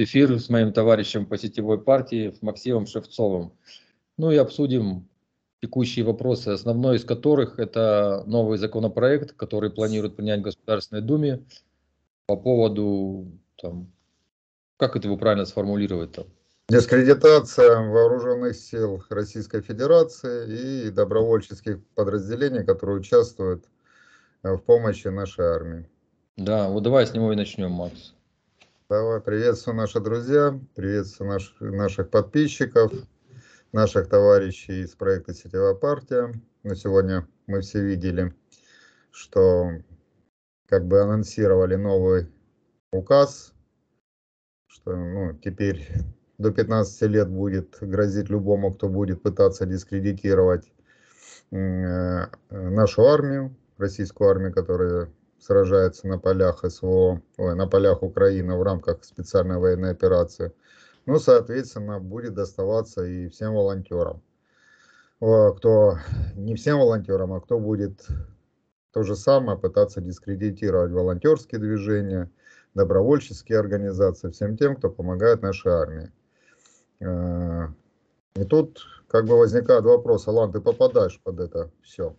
эфир с моим товарищем по сетевой партии Максимом Шевцовым. Ну и обсудим текущие вопросы, основной из которых это новый законопроект, который планирует принять в Государственной Думе по поводу, там, как это его правильно сформулировать там? Дискредитация вооруженных сил Российской Федерации и добровольческих подразделений, которые участвуют в помощи нашей армии. Да, вот давай с него и начнем, Макс. Давай, приветствую наши друзья, приветствую наш, наших подписчиков, наших товарищей из проекта «Сетевая партия». На сегодня мы все видели, что как бы анонсировали новый указ, что ну, теперь до 15 лет будет грозить любому, кто будет пытаться дискредитировать э, нашу армию, российскую армию, которая сражается на полях СВО, ой, на полях Украины в рамках специальной военной операции. Ну, соответственно, будет доставаться и всем волонтерам. Кто не всем волонтерам, а кто будет то же самое пытаться дискредитировать волонтерские движения, добровольческие организации, всем тем, кто помогает нашей армии. Э, и тут как бы возникает вопрос, Алан, ты попадаешь под это все?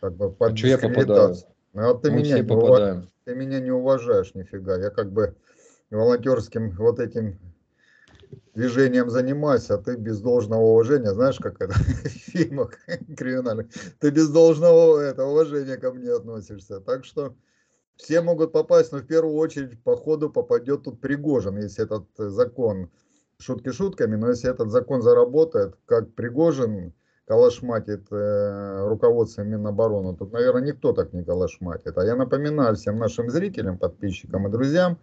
Как бы под а я попадаю? Ну, а ты меня, не уваж... ты меня не уважаешь нифига. Я как бы волонтерским вот этим движением занимаюсь, а ты без должного уважения, знаешь, как это в фильмах криминальных, ты без должного это, уважения ко мне относишься. Так что все могут попасть, но в первую очередь по ходу попадет тут Пригожин, если этот закон, шутки шутками, но если этот закон заработает, как Пригожин калашматит э, руководство Минобороны, тут, наверное, никто так не калашматит. А я напоминаю всем нашим зрителям, подписчикам и друзьям,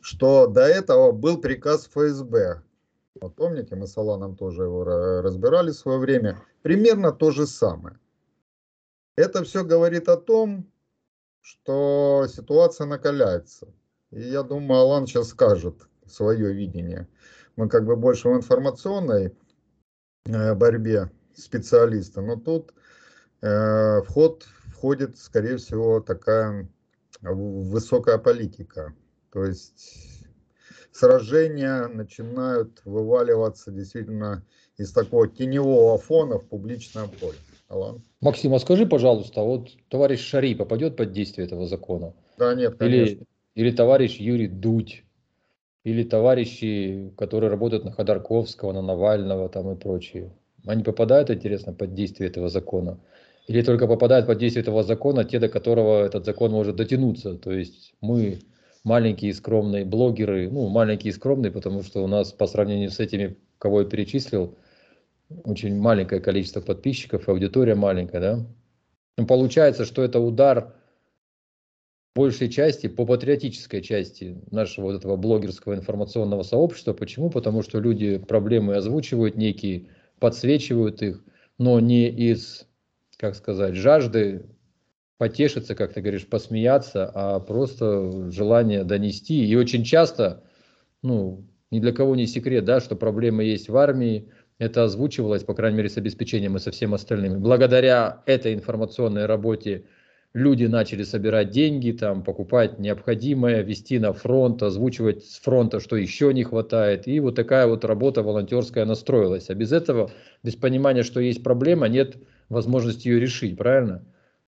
что до этого был приказ ФСБ. Вот помните, мы с Аланом тоже его разбирали в свое время. Примерно то же самое. Это все говорит о том, что ситуация накаляется. И я думаю, Алан сейчас скажет свое видение. Мы как бы больше в информационной э, борьбе специалиста, но тут э, вход входит, скорее всего, такая высокая политика. То есть сражения начинают вываливаться действительно из такого теневого фона в публичное поле. Алан. Максим, а скажи, пожалуйста, вот товарищ Шари попадет под действие этого закона? Да, нет, конечно. Или, или товарищ Юрий Дудь, или товарищи, которые работают на Ходорковского, на Навального там и прочие. Они попадают, интересно, под действие этого закона? Или только попадают под действие этого закона те, до которого этот закон может дотянуться? То есть мы маленькие скромные блогеры, ну, маленькие скромные, потому что у нас по сравнению с этими, кого я перечислил, очень маленькое количество подписчиков, аудитория маленькая, да? Ну, получается, что это удар большей части, по патриотической части нашего вот этого блогерского информационного сообщества. Почему? Потому что люди проблемы озвучивают некие, подсвечивают их, но не из, как сказать, жажды потешиться, как ты говоришь, посмеяться, а просто желание донести. И очень часто, ну, ни для кого не секрет, да, что проблемы есть в армии, это озвучивалось, по крайней мере, с обеспечением и со всем остальным. Благодаря этой информационной работе люди начали собирать деньги, там, покупать необходимое, вести на фронт, озвучивать с фронта, что еще не хватает. И вот такая вот работа волонтерская настроилась. А без этого, без понимания, что есть проблема, нет возможности ее решить, правильно?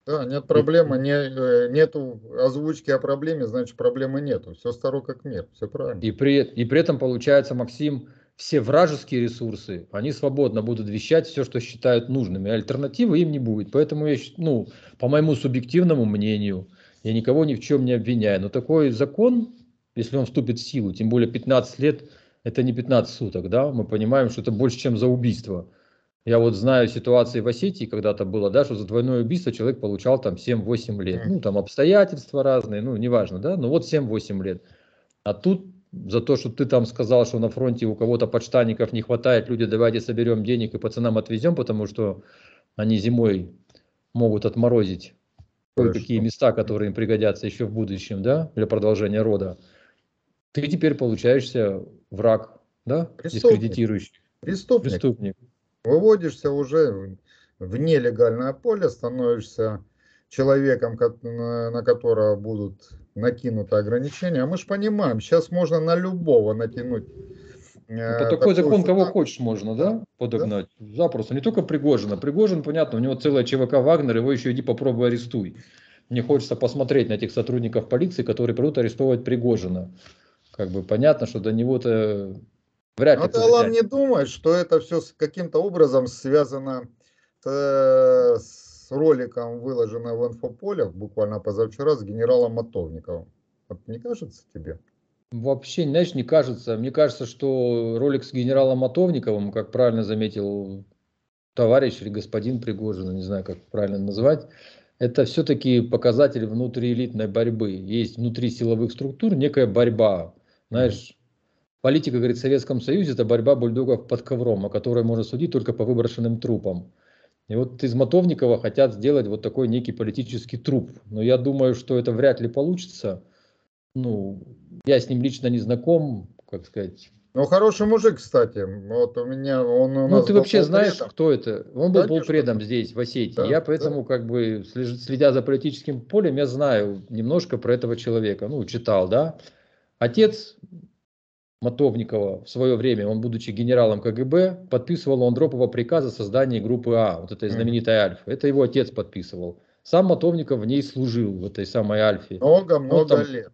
Да, нет проблемы, не, э, нету озвучки о проблеме, значит проблемы нету. Все старо как мир, все правильно. И при, и при этом получается, Максим, все вражеские ресурсы, они свободно будут вещать все, что считают нужными. Альтернативы им не будет. Поэтому, я, ну, по моему субъективному мнению, я никого ни в чем не обвиняю. Но такой закон, если он вступит в силу, тем более 15 лет, это не 15 суток, да, мы понимаем, что это больше, чем за убийство. Я вот знаю ситуации в Осетии, когда-то было, да, что за двойное убийство человек получал там 7-8 лет. Ну, там обстоятельства разные, ну, неважно, да, но вот 7-8 лет. А тут за то, что ты там сказал, что на фронте у кого-то подштанников не хватает, люди, давайте соберем денег и пацанам отвезем, потому что они зимой могут отморозить кое-какие места, которые им пригодятся еще в будущем, да, для продолжения рода. Ты теперь получаешься враг, да, Преступник. дискредитирующий. Преступник. Преступник. Выводишься уже в нелегальное поле, становишься человеком, на которого будут накинуто ограничение. А мы же понимаем, сейчас можно на любого натянуть. Э, По такой закон кого хочешь можно, да, подогнать? Да? Запросто. Не только Пригожина. Пригожин, понятно, у него целая ЧВК Вагнер, его еще иди попробуй арестуй. Мне хочется посмотреть на этих сотрудников полиции, которые придут арестовывать Пригожина. Как бы понятно, что до него-то вряд ли. Но Талан не думает, что это все каким-то образом связано э, роликом, выложенным в инфополях буквально позавчера с генералом Мотовниковым. Вот не кажется тебе? Вообще, знаешь, не кажется. Мне кажется, что ролик с генералом Мотовниковым, как правильно заметил товарищ или господин Пригожин, не знаю, как правильно назвать, это все-таки показатель внутриэлитной борьбы. Есть внутри силовых структур некая борьба. Знаешь, политика, говорит, в Советском Союзе это борьба бульдогов под ковром, о которой можно судить только по выброшенным трупам. И вот из Мотовникова хотят сделать вот такой некий политический труп. Но я думаю, что это вряд ли получится ну, я с ним лично не знаком, как сказать. Ну, хороший мужик, кстати. Вот у меня он у Ну, ты вообще знаешь, кто это? Он был Конечно. полпредом здесь, в Осетии. Да, я поэтому, да. как бы, следя за политическим полем, я знаю немножко про этого человека. Ну, читал, да. Отец Мотовникова в свое время, он, будучи генералом КГБ, подписывал Андропова приказ о создании группы А, вот этой знаменитой Альфа. Это его отец подписывал. Сам Мотовников в ней служил, в этой самой Альфе. Много-много лет.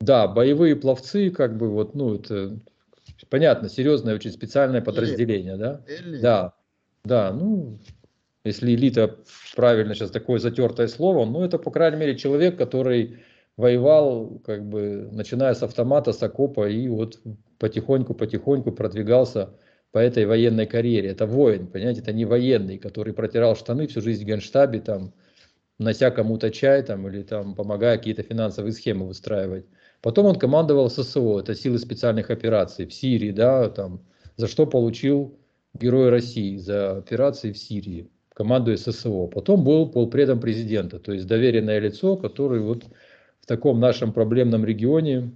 Да, боевые пловцы, как бы вот, ну, это понятно, серьезное, очень специальное подразделение, да? Элита. Да, да, ну, если элита, правильно сейчас такое затертое слово, ну, это, по крайней мере, человек, который воевал, как бы, начиная с автомата, с окопа, и вот потихоньку-потихоньку продвигался по этой военной карьере. Это воин, понимаете, это не военный, который протирал штаны всю жизнь в генштабе, там, нося кому-то чай, там, или там, помогая какие-то финансовые схемы выстраивать. Потом он командовал ССО, это силы специальных операций в Сирии, да, там, за что получил Герой России за операции в Сирии, командуя ССО. Потом был полпредом президента, то есть доверенное лицо, который вот в таком нашем проблемном регионе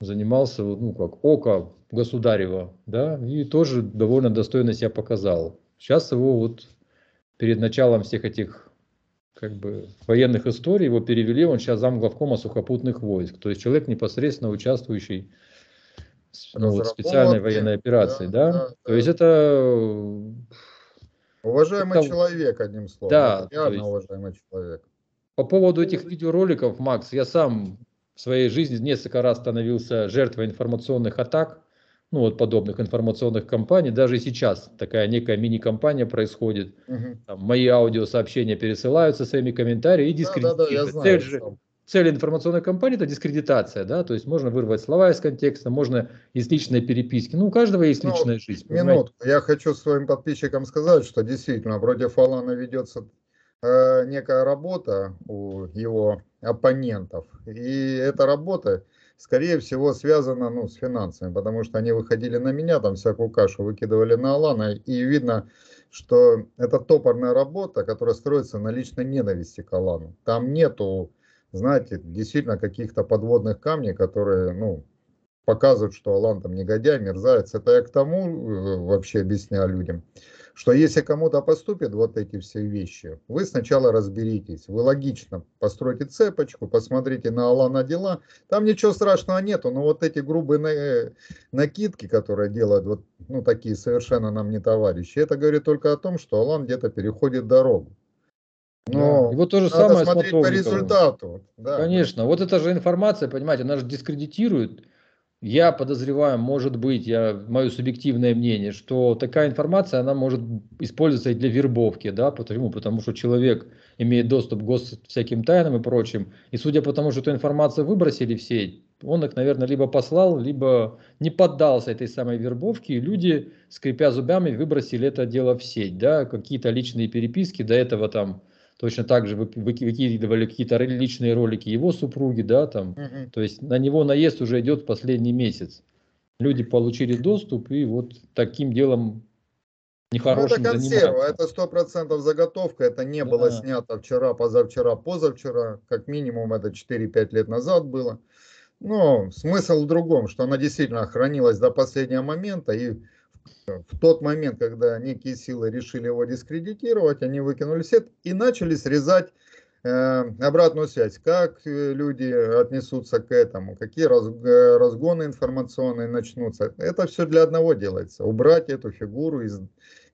занимался, ну, как око государева, да, и тоже довольно достойно себя показал. Сейчас его вот перед началом всех этих как бы военных историй его перевели, он сейчас зам главкома сухопутных войск, то есть человек непосредственно участвующий ну, вот, специальной военной операции, да, да? да то да. есть это уважаемый это, человек, одним словом, да, реально есть, уважаемый человек. По поводу этих видеороликов, Макс, я сам в своей жизни несколько раз становился жертвой информационных атак, ну вот подобных информационных кампаний. Даже сейчас такая некая мини-компания происходит. Угу. Там, мои аудиосообщения пересылаются своими комментариями и дискредитируют. Да, да, да, цель, же, цель информационной кампании это дискредитация, да, то есть можно вырвать слова из контекста, можно из личной переписки. Ну, у каждого есть ну, личная жизнь. Минутку, я хочу своим подписчикам сказать, что действительно против Алана ведется э, некая работа у его оппонентов. И эта работа скорее всего, связано ну, с финансами, потому что они выходили на меня, там всякую кашу выкидывали на Алана, и видно, что это топорная работа, которая строится на личной ненависти к Алану. Там нету, знаете, действительно каких-то подводных камней, которые, ну, показывают, что Алан там негодяй, мерзавец. Это я к тому э, вообще объясняю людям, что если кому-то поступят вот эти все вещи, вы сначала разберитесь, вы логично постройте цепочку, посмотрите на Алана дела, там ничего страшного нету, но вот эти грубые накидки, которые делают вот ну, такие совершенно нам не товарищи, это говорит только о том, что Алан где-то переходит дорогу. Но да. Вот то же надо самое смотреть по результату. Да. Конечно, вот эта же информация, понимаете, она же дискредитирует я подозреваю, может быть, я, мое субъективное мнение, что такая информация, она может использоваться и для вербовки, да, почему? Потому что человек имеет доступ к гос всяким тайнам и прочим, и судя по тому, что эту информацию выбросили в сеть, он их, наверное, либо послал, либо не поддался этой самой вербовке, и люди, скрипя зубами, выбросили это дело в сеть, да, какие-то личные переписки, до этого там точно так же выкидывали какие-то личные ролики его супруги, да, там, угу. то есть на него наезд уже идет последний месяц. Люди получили доступ и вот таким делом нехорошим ну, это консерва, это сто процентов заготовка, это не да. было снято вчера, позавчера, позавчера, как минимум это 4-5 лет назад было. Но смысл в другом, что она действительно хранилась до последнего момента и в тот момент, когда некие силы решили его дискредитировать, они выкинули сет и начали срезать э, обратную связь, как э, люди отнесутся к этому, какие разгоны информационные начнутся. Это все для одного делается. Убрать эту фигуру из,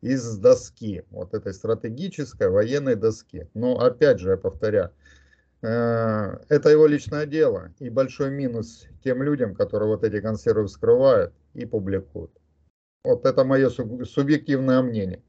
из доски, вот этой стратегической военной доски. Но опять же, я повторяю, это его личное дело. И большой минус тем людям, которые вот эти консервы вскрывают и публикуют. Вот это мое субъективное мнение.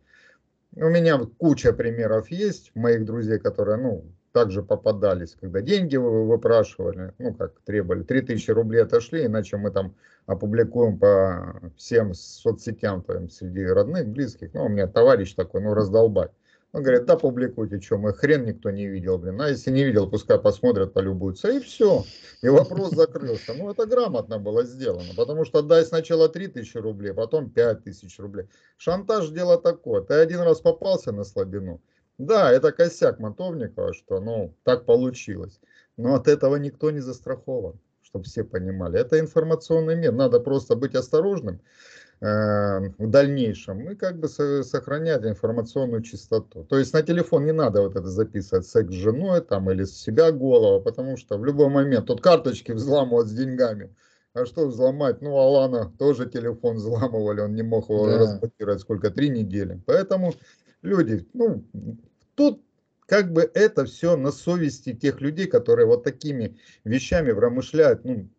У меня куча примеров есть моих друзей, которые, ну, также попадались, когда деньги выпрашивали, ну, как требовали, 3000 рублей отошли, иначе мы там опубликуем по всем соцсетям там, среди родных, близких. Ну, у меня товарищ такой, ну, раздолбать. Он говорит, да публикуйте, что мы хрен никто не видел, блин. А если не видел, пускай посмотрят, полюбуются. И все. И вопрос закрылся. Ну, это грамотно было сделано. Потому что дай сначала 3000 рублей, потом 5000 рублей. Шантаж дело такое. Ты один раз попался на слабину. Да, это косяк Монтовникова, что ну так получилось. Но от этого никто не застрахован, чтобы все понимали. Это информационный мир. Надо просто быть осторожным. Эм, в дальнейшем и как бы сохранять информационную чистоту. То есть на телефон не надо вот это записывать секс с женой там или с себя голова, потому что в любой момент тут карточки взламывают с деньгами. А что взломать? Ну, Алана тоже телефон взламывали, он не мог его да. разблокировать сколько, три недели. Поэтому люди, ну, тут как бы это все на совести тех людей, которые вот такими вещами промышляют, ну,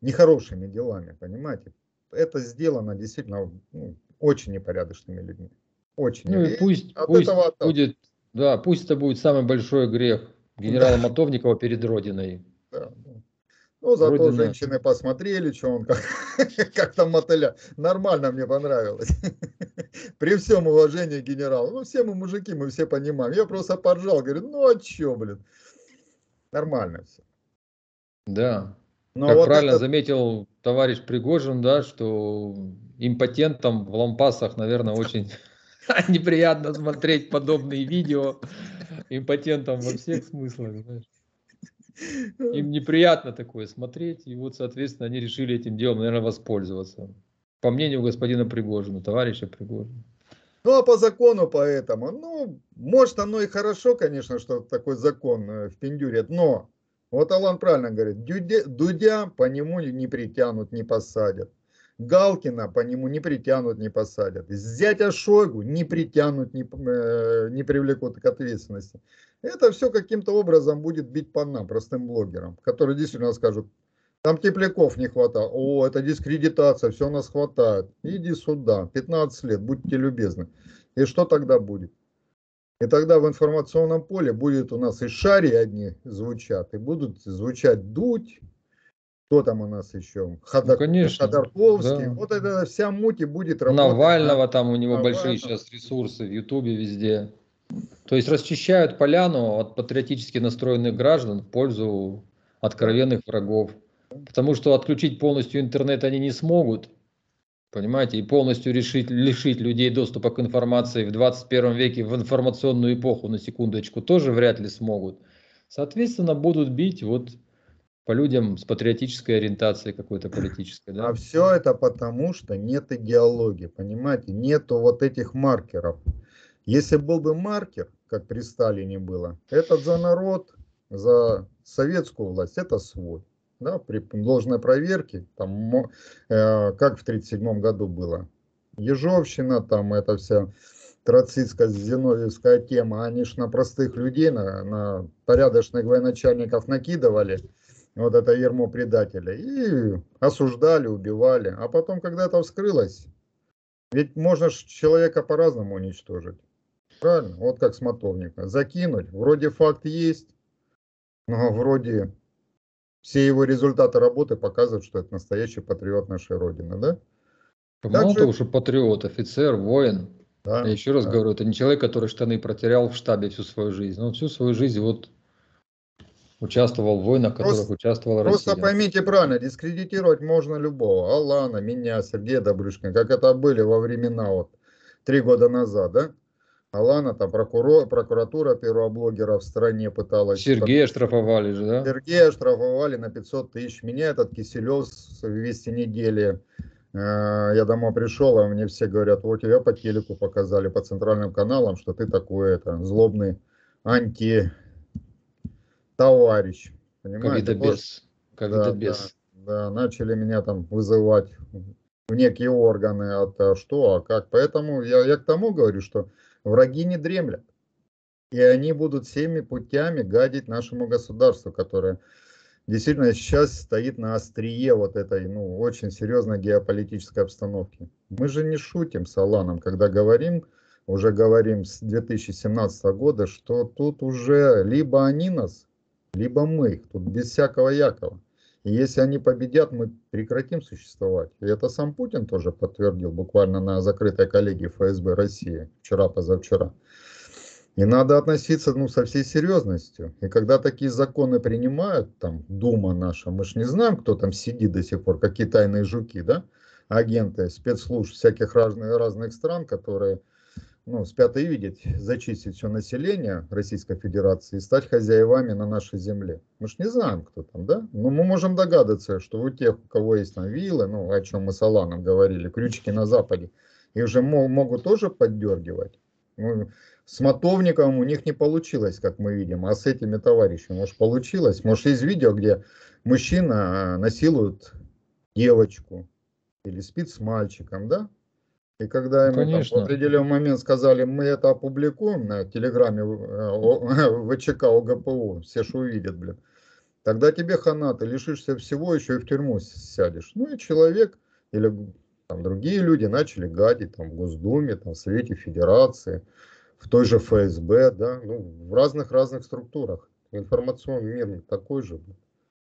нехорошими делами, понимаете? это сделано действительно ну, очень непорядочными людьми. Очень. Ну и пусть, от пусть этого будет, да, пусть это будет самый большой грех генерала да. Мотовникова перед Родиной. Ну, зато Родина. женщины посмотрели, что он как, как там мотыля. Нормально мне понравилось. При всем уважении генерала. Ну, все мы мужики, мы все понимаем. Я просто поржал, говорю, ну а что, блин. Nормально все. Да. Но как вот правильно это... заметил товарищ Пригожин, да, что импотентам в лампасах, наверное, очень неприятно смотреть подобные видео. Импотентам во всех смыслах, знаешь. Им неприятно такое смотреть, и вот, соответственно, они решили этим делом, наверное, воспользоваться. По мнению господина Пригожина, товарища Пригожина. Ну, а по закону поэтому, ну, может, оно и хорошо, конечно, что такой закон э, в Пиндюре, но вот Алан правильно говорит, Дудя, Дудя по нему не притянут, не посадят. Галкина по нему не притянут, не посадят. Зятя Шойгу не притянут, не, э, не привлекут к ответственности. Это все каким-то образом будет бить по нам, простым блогерам, которые действительно скажут, там тепляков не хватает. О, это дискредитация, все нас хватает. Иди сюда, 15 лет, будьте любезны. И что тогда будет? И тогда в информационном поле будет у нас и шари одни звучат, и будут звучать дуть, кто там у нас еще? Ходар... Ну, конечно, Ходорковский. Да. Вот это вся муть и будет работать. Навального там у него Навального. большие сейчас ресурсы в Ютубе везде. То есть расчищают поляну от патриотически настроенных граждан в пользу откровенных врагов. Потому что отключить полностью интернет они не смогут. Понимаете, и полностью решить, лишить людей доступа к информации в 21 веке, в информационную эпоху, на секундочку, тоже вряд ли смогут. Соответственно, будут бить вот по людям с патриотической ориентацией какой-то политической. Да? А все это потому, что нет идеологии, понимаете, нету вот этих маркеров. Если был бы маркер, как при Сталине было, этот за народ, за советскую власть, это свой да, при должной проверке, там, э, как в 1937 году было, Ежовщина, там это вся троцитская, зиновьевская тема, они ж на простых людей, на, на порядочных военачальников накидывали, вот это ермо предателя, и осуждали, убивали. А потом, когда это вскрылось, ведь можно человека по-разному уничтожить. Правильно? Вот как смотовника. Закинуть, вроде факт есть, но вроде все его результаты работы показывают, что это настоящий патриот нашей Родины, да? Мало Также... того, что патриот, офицер, воин. Да, Я еще раз да. говорю, это не человек, который штаны протерял в штабе всю свою жизнь. Он всю свою жизнь вот участвовал в войнах, в которых просто, участвовала Россия. Просто поймите правильно, дискредитировать можно любого. Алана, меня, Сергея Добрышкина, как это были во времена вот три года назад, да? Алана, там прокурор, прокуратура первого блогера в стране пыталась... Сергея штрафовали же, да? Сергея штрафовали на 500 тысяч. Меня этот Киселев с вести недели, э, я домой пришел, а мне все говорят, вот тебя по телеку показали, по центральным каналам, что ты такой это злобный анти товарищ. Понимаете? Как без. Как да, без. Да, да, начали меня там вызывать в некие органы, от а что, а как. Поэтому я, я к тому говорю, что враги не дремлят. И они будут всеми путями гадить нашему государству, которое действительно сейчас стоит на острие вот этой, ну, очень серьезной геополитической обстановки. Мы же не шутим с Аланом, когда говорим, уже говорим с 2017 года, что тут уже либо они нас, либо мы их, тут без всякого Якова. И если они победят, мы прекратим существовать. И это сам Путин тоже подтвердил буквально на закрытой коллегии ФСБ России вчера-позавчера. И надо относиться ну, со всей серьезностью. И когда такие законы принимают, там, Дума наша, мы же не знаем, кто там сидит до сих пор, какие тайные жуки, да, агенты спецслужб всяких разных, разных стран, которые ну, спят и видят зачистить все население Российской Федерации и стать хозяевами на нашей земле. Мы же не знаем, кто там, да? Но мы можем догадаться, что у тех, у кого есть там виллы, ну, о чем мы с Аланом говорили, крючки на Западе, их же могут тоже поддергивать. Ну, с Мотовниковым у них не получилось, как мы видим, а с этими товарищами, может, получилось. Может, есть видео, где мужчина а, насилует девочку или спит с мальчиком, да? И когда ему там, в определенный момент сказали, мы это опубликуем на телеграме э, ВЧК ОГПУ, все же увидят, блин, тогда тебе хана, ты лишишься всего, еще и в тюрьму сядешь. Ну и человек или там другие люди начали гадить там, в Госдуме, там, в Совете Федерации, в той же ФСБ, да, ну, в разных-разных структурах. Информационный мир такой же.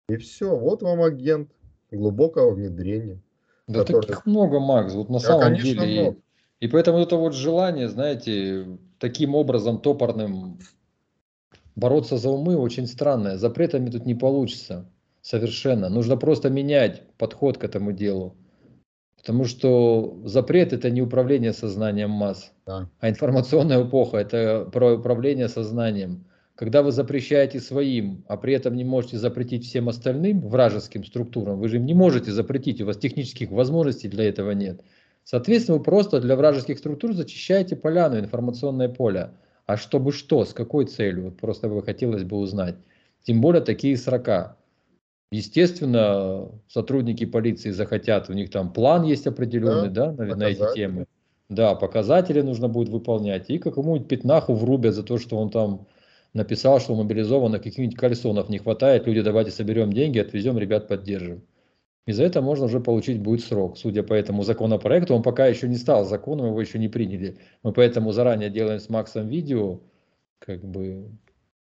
И все, вот вам агент глубокого внедрения. Да который... таких много, Макс, вот на да, самом деле. Много. И, и поэтому это вот желание, знаете, таким образом топорным бороться за умы очень странное. Запретами тут не получится совершенно. Нужно просто менять подход к этому делу. Потому что запрет это не управление сознанием масс, да. а информационная эпоха это про управление сознанием. Когда вы запрещаете своим, а при этом не можете запретить всем остальным вражеским структурам, вы же им не можете запретить, у вас технических возможностей для этого нет. Соответственно, вы просто для вражеских структур зачищаете поляну, информационное поле. А чтобы что, с какой целью? Вот просто бы хотелось бы узнать. Тем более такие срока. Естественно, сотрудники полиции захотят, у них там план есть определенный, да, да на, на эти темы. Да, показатели нужно будет выполнять. И какому-нибудь пятнаху врубят за то, что он там написал, что мобилизованных каких-нибудь кальсонов не хватает. Люди, давайте соберем деньги, отвезем, ребят поддержим. И за это можно уже получить будет срок. Судя по этому законопроекту, он пока еще не стал законом, его еще не приняли. Мы поэтому заранее делаем с Максом видео, как бы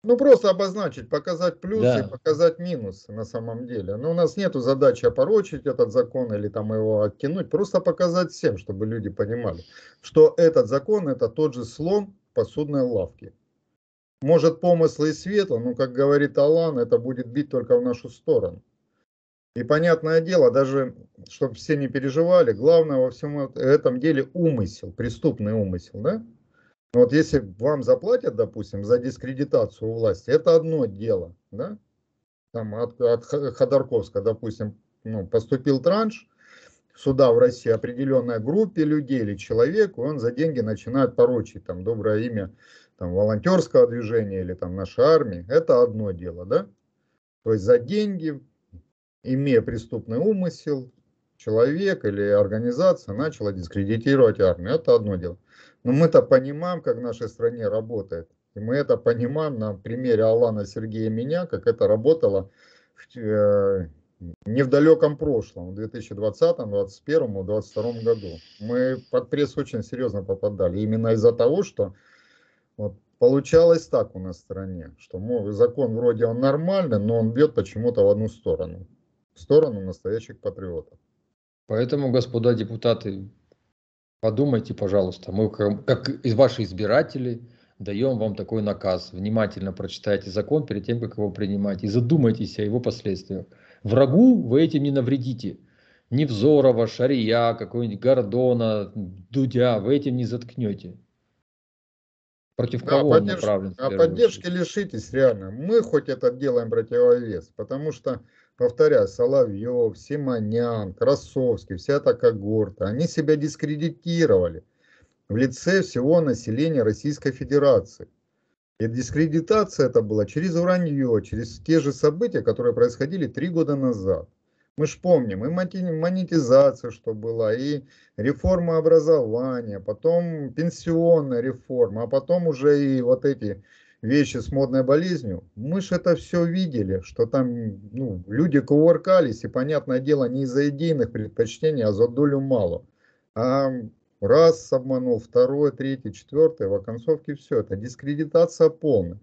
ну, просто обозначить, показать плюсы да. показать минусы на самом деле. Но у нас нет задачи опорочить этот закон или там его оттянуть. Просто показать всем, чтобы люди понимали, что этот закон это тот же слон посудной лавки. Может помыслы и светло, но, как говорит Алан, это будет бить только в нашу сторону. И понятное дело, даже чтобы все не переживали, главное во всем этом деле умысел, преступный умысел, да? Вот если вам заплатят, допустим, за дискредитацию власти, это одно дело, да? Там от, от Ходорковска, допустим, ну, поступил транш, сюда в России определенной группе людей или человеку, он за деньги начинает порочить там доброе имя там, волонтерского движения или там нашей армии. Это одно дело, да? То есть за деньги, имея преступный умысел, человек или организация начала дискредитировать армию. Это одно дело. Но мы-то понимаем, как в нашей стране работает. И мы это понимаем на примере Алана, Сергея меня, как это работало э, не в далеком прошлом, в 2020, 2021, 2022 году. Мы под пресс очень серьезно попадали. Именно из-за того, что вот, получалось так у нас в стране, что мол, закон вроде он нормальный, но он бьет почему-то в одну сторону. В сторону настоящих патриотов. Поэтому, господа депутаты, Подумайте, пожалуйста, мы как из ваши избиратели даем вам такой наказ. Внимательно прочитайте закон перед тем, как его принимать. И задумайтесь о его последствиях. Врагу вы этим не навредите. Невзорова, Шария, какой-нибудь Гордона, Дудя, вы этим не заткнете. Против да, кого поддерж... он направлен? А поддержки лишитесь реально. Мы хоть это делаем противовес, потому что повторяю, Соловьев, Симонян, Красовский, вся эта когорта, они себя дискредитировали в лице всего населения Российской Федерации. И дискредитация это была через вранье, через те же события, которые происходили три года назад. Мы ж помним, и монетизация, что была, и реформа образования, потом пенсионная реформа, а потом уже и вот эти вещи с модной болезнью. Мы же это все видели, что там ну, люди кувыркались, и, понятное дело, не из-за идейных предпочтений, а за долю мало. А раз обманул, второй, третий, четвертый, в оконцовке все. Это дискредитация полная.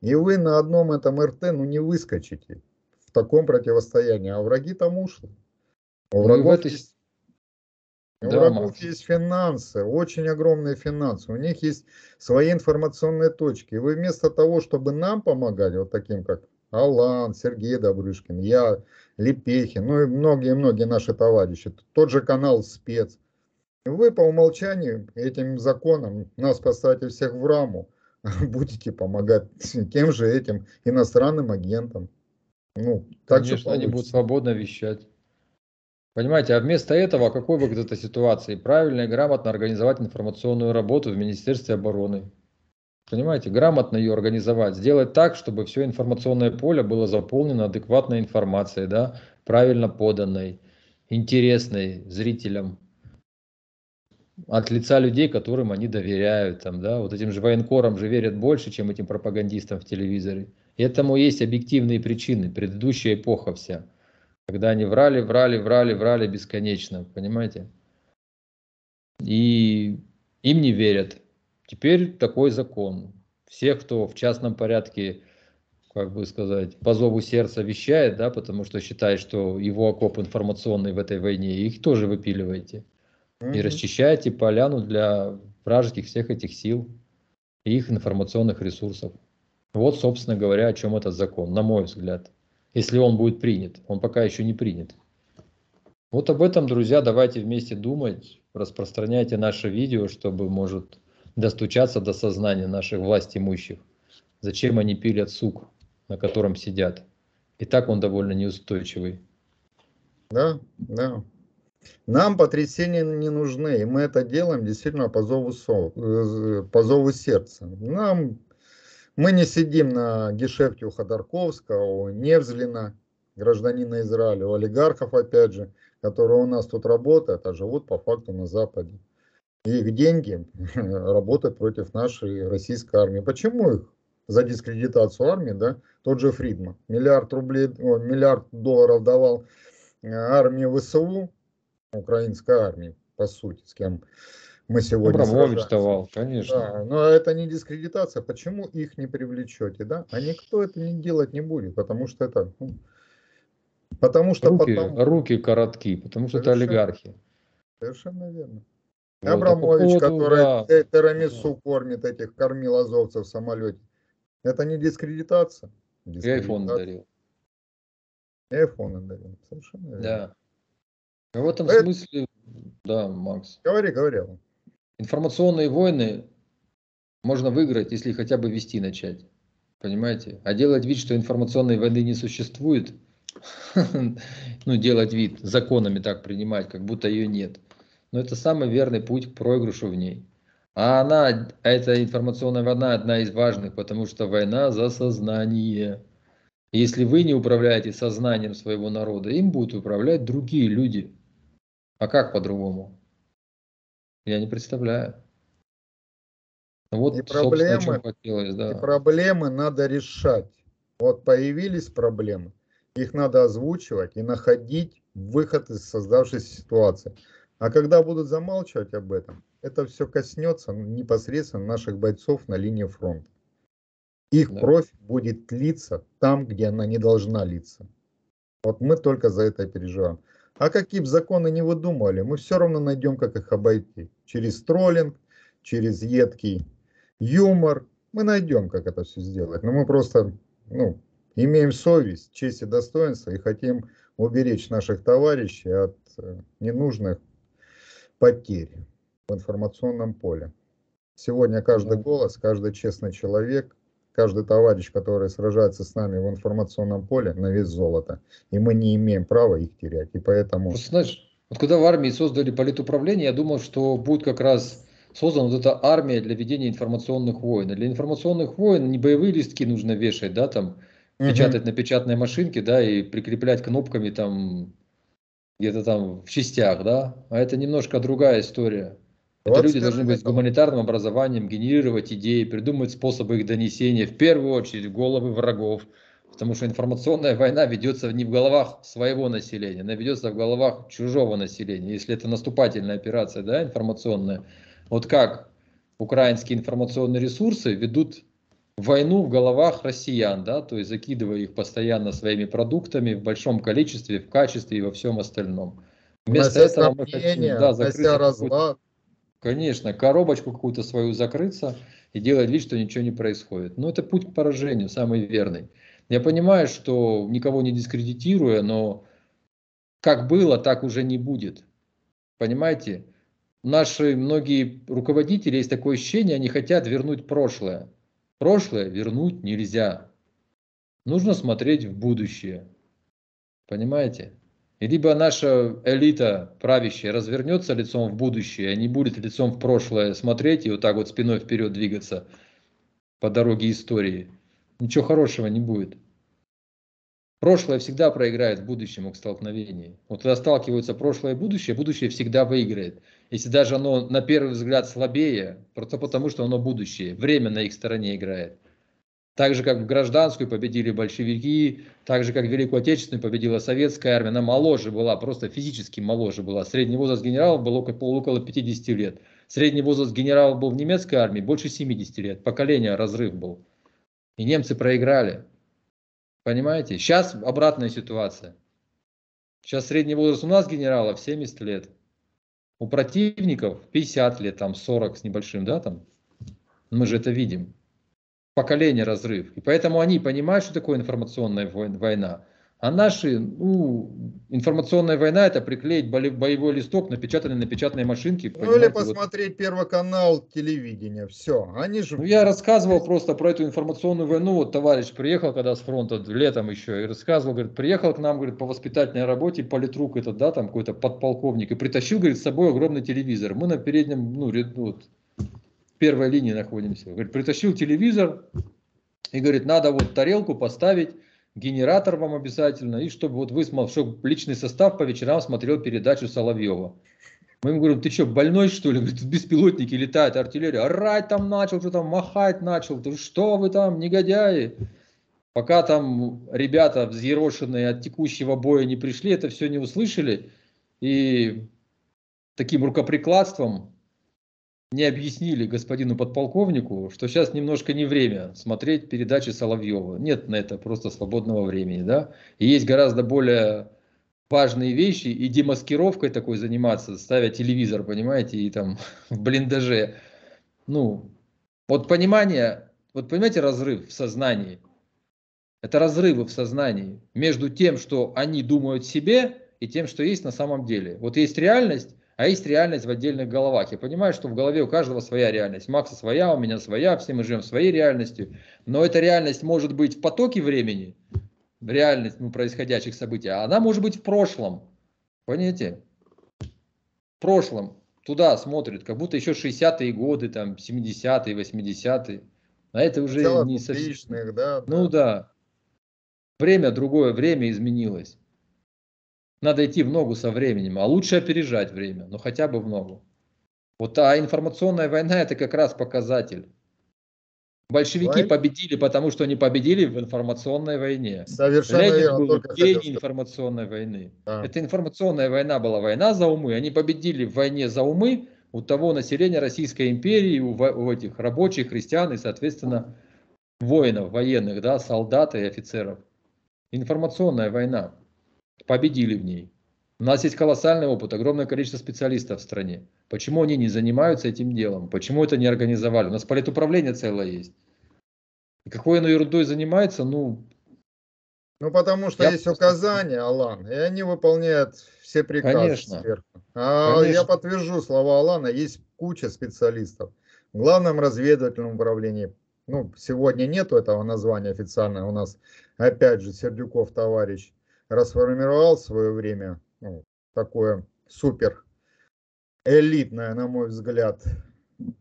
И вы на одном этом РТ ну, не выскочите в таком противостоянии, а враги там ушли. У врагов, ну, этой... есть, у да, врагов Макс. есть финансы, очень огромные финансы. У них есть свои информационные точки. И вы вместо того, чтобы нам помогать, вот таким как Алан, Сергей Добрышкин, я, Лепехин, ну и многие-многие наши товарищи, тот же канал Спец, вы по умолчанию этим законом нас поставите всех в раму, будете помогать тем же этим иностранным агентам. Ну, так Конечно, они будут свободно вещать. Понимаете, а вместо этого какой выход этой ситуации? Правильно и грамотно организовать информационную работу в Министерстве обороны. Понимаете, грамотно ее организовать, сделать так, чтобы все информационное поле было заполнено адекватной информацией, да, правильно поданной, интересной зрителям, от лица людей, которым они доверяют. Там, да? Вот этим же военкорам же верят больше, чем этим пропагандистам в телевизоре. И этому есть объективные причины, предыдущая эпоха вся. Когда они врали, врали, врали, врали бесконечно, понимаете? И им не верят. Теперь такой закон. Всех, кто в частном порядке, как бы сказать, по зову сердца вещает, да, потому что считает, что его окоп информационный в этой войне, их тоже выпиливаете и расчищаете поляну для вражеских всех этих сил и их информационных ресурсов. Вот, собственно говоря, о чем этот закон, на мой взгляд. Если он будет принят. Он пока еще не принят. Вот об этом, друзья, давайте вместе думать. Распространяйте наше видео, чтобы, может, достучаться до сознания наших власть имущих. Зачем они пилят сук, на котором сидят. И так он довольно неустойчивый. Да, да. Нам потрясения не нужны, и мы это делаем действительно по зову, со, э, по зову сердца. Нам, мы не сидим на гешефте у Ходорковского, у Невзлина, гражданина Израиля, у олигархов, опять же, которые у нас тут работают, а живут по факту на Западе. Их деньги работают против нашей российской армии. Почему их? За дискредитацию армии, да, тот же Фридман. Миллиард рублей, о, миллиард долларов давал э, армии ВСУ, украинской армии, по сути, с кем мы сегодня Абрамович давал, конечно. Да, но это не дискредитация. Почему их не привлечете, да? А никто это не делать не будет, потому что это... Ну, потому что руки, потом... руки коротки, потому что Совершенно, это олигархи. Совершенно верно. Вот, Абрамович, а поводу, который да. тирамису да. кормит этих, кормил азовцев в самолете. Это не дискредитация. дискредитация. И айфон дарил. И айфон дарил, совершенно верно. Да. Ну, в этом Это... смысле, да, Макс. Говори, говори. Информационные войны можно выиграть, если хотя бы вести начать. Понимаете? А делать вид, что информационной войны не существует, ну, делать вид, законами так принимать, как будто ее нет. Но это самый верный путь к проигрышу в ней. А она, эта информационная война одна из важных, потому что война за сознание. Если вы не управляете сознанием своего народа, им будут управлять другие люди. А как по-другому? Я не представляю. Вот, и проблемы, хотелось, да. И проблемы надо решать. Вот появились проблемы, их надо озвучивать и находить выход из создавшейся ситуации. А когда будут замалчивать об этом, это все коснется непосредственно наших бойцов на линии фронта. Их да. кровь будет литься там, где она не должна литься. Вот мы только за это переживаем. А какие бы законы не выдумывали, мы все равно найдем, как их обойти. Через троллинг, через едкий юмор. Мы найдем, как это все сделать. Но мы просто ну, имеем совесть, честь и достоинство и хотим уберечь наших товарищей от э, ненужных потерь в информационном поле. Сегодня каждый голос, каждый честный человек каждый товарищ, который сражается с нами в информационном поле, на вес золота. И мы не имеем права их терять. И поэтому... Просто, знаешь, вот когда в армии создали политуправление, я думал, что будет как раз создана вот эта армия для ведения информационных войн. Для информационных войн не боевые листки нужно вешать, да, там, угу. печатать на печатной машинке, да, и прикреплять кнопками там где-то там в частях, да, а это немножко другая история. Это люди должны быть с гуманитарным образованием, генерировать идеи, придумывать способы их донесения, в первую очередь в головы врагов, потому что информационная война ведется не в головах своего населения, она ведется в головах чужого населения. Если это наступательная операция, да, информационная, вот как украинские информационные ресурсы ведут войну в головах россиян, да, то есть закидывая их постоянно своими продуктами в большом количестве, в качестве и во всем остальном. Вместо этого мы хотим да, закрыть Конечно, коробочку какую-то свою закрыться и делать вид, что ничего не происходит. Но это путь к поражению, самый верный. Я понимаю, что никого не дискредитируя, но как было, так уже не будет. Понимаете? Наши многие руководители, есть такое ощущение, они хотят вернуть прошлое. Прошлое вернуть нельзя. Нужно смотреть в будущее. Понимаете? Либо наша элита правящая развернется лицом в будущее, а не будет лицом в прошлое смотреть и вот так вот спиной вперед двигаться по дороге истории. Ничего хорошего не будет. Прошлое всегда проиграет в будущем к столкновении. Вот когда сталкиваются прошлое и будущее, будущее всегда выиграет. Если даже оно на первый взгляд слабее, просто потому что оно будущее. Время на их стороне играет. Так же, как в гражданскую победили большевики, так же, как в Великую Отечественную победила советская армия. Она моложе была, просто физически моложе была. Средний возраст генералов был около, около 50 лет. Средний возраст генералов был в немецкой армии больше 70 лет. Поколение разрыв был. И немцы проиграли. Понимаете? Сейчас обратная ситуация. Сейчас средний возраст у нас генералов 70 лет. У противников 50 лет, там 40 с небольшим, да, там. Мы же это видим поколение разрыв. И поэтому они понимают, что такое информационная война. А наши, ну, информационная война это приклеить боевой листок, напечатанный на печатной машинке. Ну или посмотреть вот. первый канал телевидения, все. Они же... Ну, я рассказывал просто про эту информационную войну. Вот товарищ приехал, когда с фронта, летом еще, и рассказывал, говорит, приехал к нам, говорит, по воспитательной работе, политрук этот, да, там какой-то подполковник, и притащил, говорит, с собой огромный телевизор. Мы на переднем, ну, вот, первой линии находимся. Говорит, притащил телевизор и говорит, надо вот тарелку поставить, генератор вам обязательно, и чтобы вот вы, чтобы личный состав по вечерам смотрел передачу Соловьева. Мы ему говорим, ты что, больной что ли? Говорит, беспилотники летают, артиллерия. Орать там начал, что там махать начал. Ты что вы там, негодяи? Пока там ребята взъерошенные от текущего боя не пришли, это все не услышали. И таким рукоприкладством не объяснили господину подполковнику, что сейчас немножко не время смотреть передачи Соловьева. Нет на это просто свободного времени, да. И есть гораздо более важные вещи и демаскировкой такой заниматься, ставя телевизор, понимаете, и там в блиндаже. Ну, вот понимание, вот понимаете разрыв в сознании? Это разрывы в сознании между тем, что они думают себе, и тем, что есть на самом деле. Вот есть реальность, а есть реальность в отдельных головах. Я понимаю, что в голове у каждого своя реальность. Макса своя, у меня своя, все мы живем своей реальностью. Но эта реальность может быть в потоке времени, реальность ну, происходящих событий, а она может быть в прошлом. Понимаете? В прошлом. Туда смотрит, как будто еще 60-е годы, там, 70-е, 80-е. А это уже Целых не совсем... Да, ну да. да. Время другое, время изменилось. Надо идти в ногу со временем, а лучше опережать время, но хотя бы в ногу. Вот а информационная война это как раз показатель. Большевики Война. победили, потому что они победили в информационной войне. Совершенно Ленин верно. был гений информационной войны. Да. Это информационная война была война за умы. Они победили в войне за умы у того населения Российской империи, у, у этих рабочих, крестьян и, соответственно, воинов, военных, да, солдат и офицеров. Информационная война победили в ней. У нас есть колоссальный опыт, огромное количество специалистов в стране. Почему они не занимаются этим делом? Почему это не организовали? У нас политуправление целое есть. И какой оно ерундой занимается, ну... Ну, потому что я есть просто... указания, Алан, и они выполняют все приказы Конечно. сверху. А Конечно. я подтвержу слова Алана, есть куча специалистов. В главном разведывательном управлении, ну, сегодня нету этого названия официально, у нас, опять же, Сердюков товарищ, расформировал в свое время ну, такое супер элитное, на мой взгляд,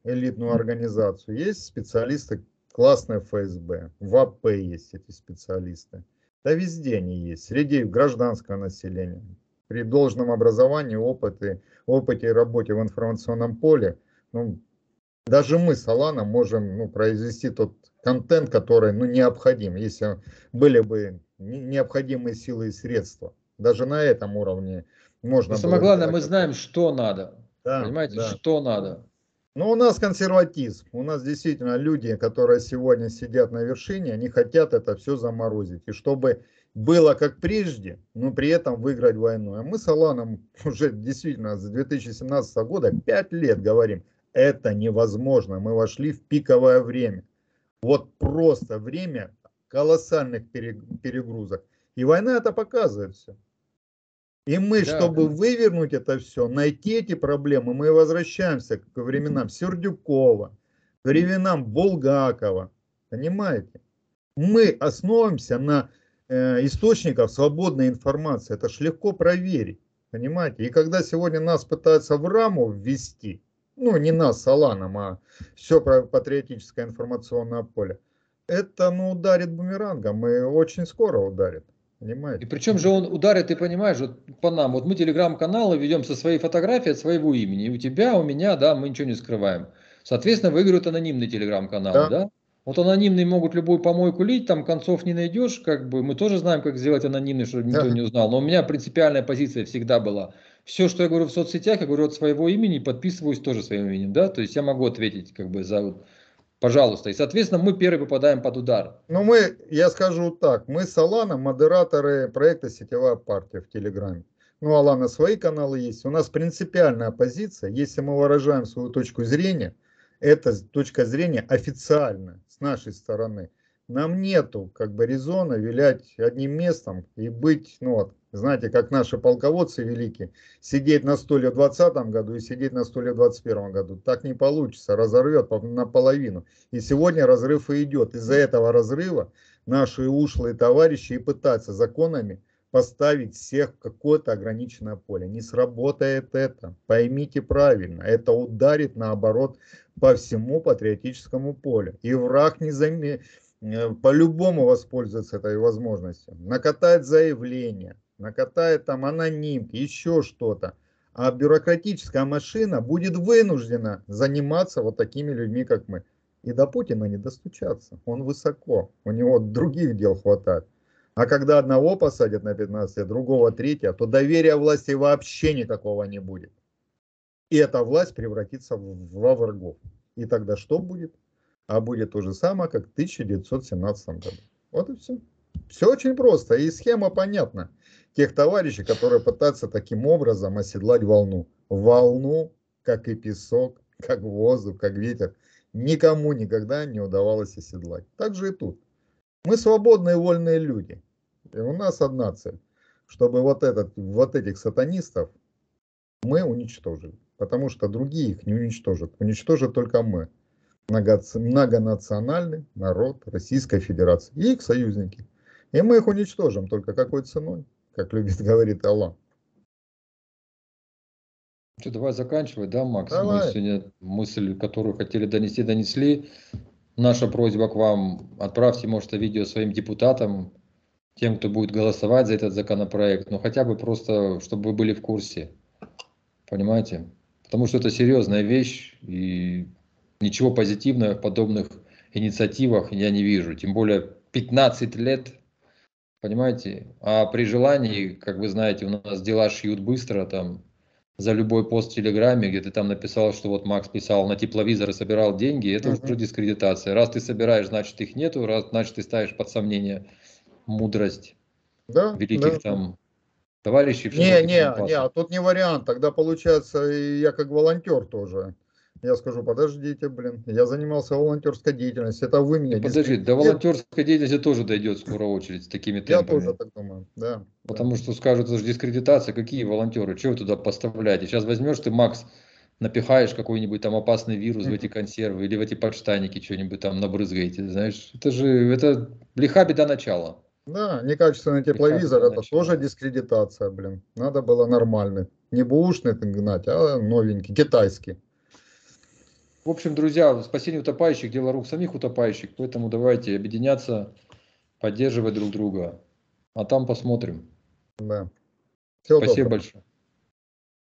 элитную организацию, есть специалисты классные ФСБ, в АП есть эти специалисты. Да везде они есть, среди гражданского населения. При должном образовании, опыте, опыте работе в информационном поле, ну, даже мы с Аланом можем ну, произвести тот контент, который ну, необходим, если были бы необходимые силы и средства. Даже на этом уровне можно. Но самое главное, мы знаем, что надо. Да, Понимаете, да. что надо. Ну, у нас консерватизм. У нас действительно люди, которые сегодня сидят на вершине, они хотят это все заморозить. И чтобы было как прежде, но при этом выиграть войну. А мы с Аланом уже действительно с 2017 года 5 лет говорим, это невозможно. Мы вошли в пиковое время. Вот просто время колоссальных перегрузок. И война это показывает все. И мы, да. чтобы вывернуть это все, найти эти проблемы, мы возвращаемся к временам Сердюкова, к временам Булгакова. Понимаете? Мы основываемся на э, источниках свободной информации. Это ж легко проверить. Понимаете? И когда сегодня нас пытаются в раму ввести, ну не нас с Аланом, а все про патриотическое информационное поле, это ну, ударит бумерангом и очень скоро ударит. Понимаете? И причем же он ударит, ты понимаешь, вот по нам. Вот мы телеграм-каналы ведем со своей фотографией от своего имени. И у тебя, у меня, да, мы ничего не скрываем. Соответственно, выиграют анонимный телеграм-канал, да. да? Вот анонимные могут любую помойку лить, там концов не найдешь, как бы мы тоже знаем, как сделать анонимный, чтобы никто да. не узнал. Но у меня принципиальная позиция всегда была. Все, что я говорю в соцсетях, я говорю от своего имени, подписываюсь тоже своим именем, да, то есть я могу ответить как бы за Пожалуйста. И, соответственно, мы первые попадаем под удар. Ну, мы, я скажу так, мы с Аланом модераторы проекта «Сетевая партия» в Телеграме. Ну, Алана свои каналы есть. У нас принципиальная позиция. Если мы выражаем свою точку зрения, это точка зрения официально с нашей стороны. Нам нету как бы резона вилять одним местом и быть, ну вот, знаете, как наши полководцы великие, сидеть на стуле в 2020 году и сидеть на стуле в 2021 году. Так не получится, разорвет наполовину. И сегодня разрыв и идет. Из-за этого разрыва наши ушлые товарищи и пытаются законами поставить всех в какое-то ограниченное поле. Не сработает это. Поймите правильно. Это ударит наоборот по всему патриотическому полю. И враг не заметит по-любому воспользуется этой возможностью. Накатает заявление, накатает там анонимки, еще что-то. А бюрократическая машина будет вынуждена заниматься вот такими людьми, как мы. И до Путина не достучаться. Он высоко. У него других дел хватает. А когда одного посадят на 15 лет, другого третьего, то доверия власти вообще никакого не будет. И эта власть превратится во врагов. И тогда что будет? А будет то же самое, как в 1917 году. Вот и все. Все очень просто. И схема понятна тех товарищей, которые пытаются таким образом оседлать волну. Волну, как и песок, как воздух, как ветер, никому никогда не удавалось оседлать. Так же и тут. Мы свободные вольные люди. И у нас одна цель, чтобы вот, этот, вот этих сатанистов мы уничтожили. Потому что другие их не уничтожат. Уничтожат только мы. Многонациональный народ Российской Федерации и их союзники. И мы их уничтожим только какой ценой? как любит говорить Аллах. Что, давай заканчивать, да, Макс? Давай. Мы сегодня мысль, которую хотели донести, донесли. Наша просьба к вам, отправьте, может, видео своим депутатам, тем, кто будет голосовать за этот законопроект, но хотя бы просто, чтобы вы были в курсе. Понимаете? Потому что это серьезная вещь, и ничего позитивного в подобных инициативах я не вижу. Тем более 15 лет Понимаете? А при желании, как вы знаете, у нас дела шьют быстро, там, за любой пост в Телеграме, где ты там написал, что вот Макс писал, на тепловизоры собирал деньги, это uh-huh. уже дискредитация. Раз ты собираешь, значит их нету, раз, значит ты ставишь под сомнение мудрость да, великих да. там товарищей. Не, не, не, а тут не вариант, тогда получается я как волонтер тоже. Я скажу, подождите, блин, я занимался волонтерской деятельностью, это вы меня... Подожди, до волонтерской деятельности тоже дойдет скоро очередь с такими темпами. Я тоже так думаю, да. Потому да. что скажут, это же дискредитация, какие волонтеры, чего вы туда поставляете? Сейчас возьмешь ты, Макс, напихаешь какой-нибудь там опасный вирус в эти консервы или в эти подштанники что-нибудь там набрызгаете, знаешь, это же, это лиха беда начала. Да, некачественный тепловизор, это начала. тоже дискредитация, блин. Надо было нормальный. Не бушный гнать, а новенький, китайский. В общем, друзья, спасение утопающих – дело рук самих утопающих, поэтому давайте объединяться, поддерживать друг друга. А там посмотрим. Да. Всего Спасибо доброго. большое.